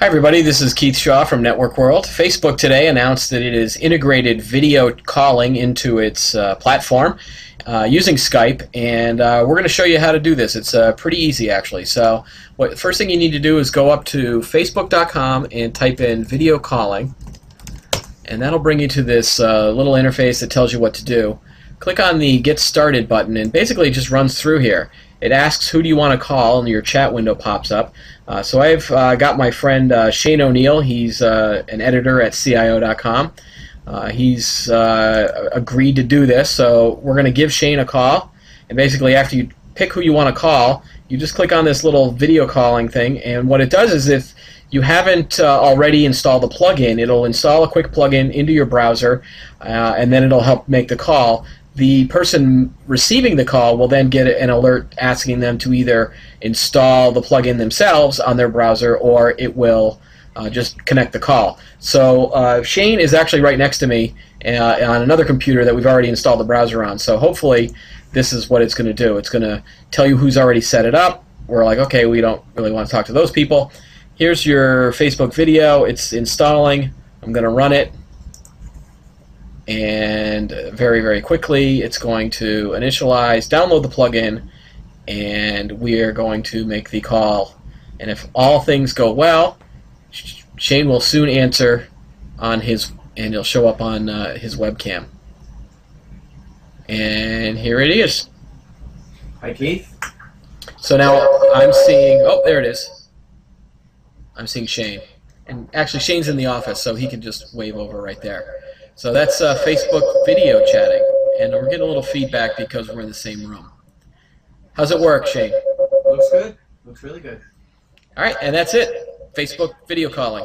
Hi, everybody. This is Keith Shaw from Network World. Facebook today announced that it has integrated video calling into its uh, platform uh, using Skype, and uh, we're going to show you how to do this. It's uh, pretty easy, actually. So, what first thing you need to do is go up to Facebook.com and type in video calling, and that'll bring you to this uh, little interface that tells you what to do. Click on the Get Started button, and basically it just runs through here. It asks who do you want to call, and your chat window pops up. Uh, so I've uh, got my friend uh, Shane O'Neill. He's uh, an editor at CIO.com. Uh, he's uh, agreed to do this, so we're going to give Shane a call. And basically, after you pick who you want to call, you just click on this little video calling thing. And what it does is if you haven't already installed the plugin, it'll install a quick plugin into your browser, and then it'll help make the call the person receiving the call will then get an alert asking them to either install the plugin themselves on their browser or it will uh, just connect the call. So uh, Shane is actually right next to me uh, on another computer that we've already installed the browser on. So hopefully this is what it's going to do. It's going to tell you who's already set it up. We're like, okay, we don't really want to talk to those people. Here's your Facebook video. It's installing. I'm going to run it and very very quickly it's going to initialize download the plugin and we are going to make the call. And if all things go well Shane will soon answer on his and he'll show up on uh, his webcam. And here it is. Hi Keith. So now I'm seeing oh there it is. I'm seeing Shane. And actually Shane's in the office so he can just wave over right there so that's uh, Facebook video chatting, and we're getting a little feedback because we're in the same room. How's it work, Shane? Looks good. Looks really good. All right, and that's it. Facebook video calling.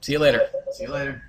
See you later. See you later.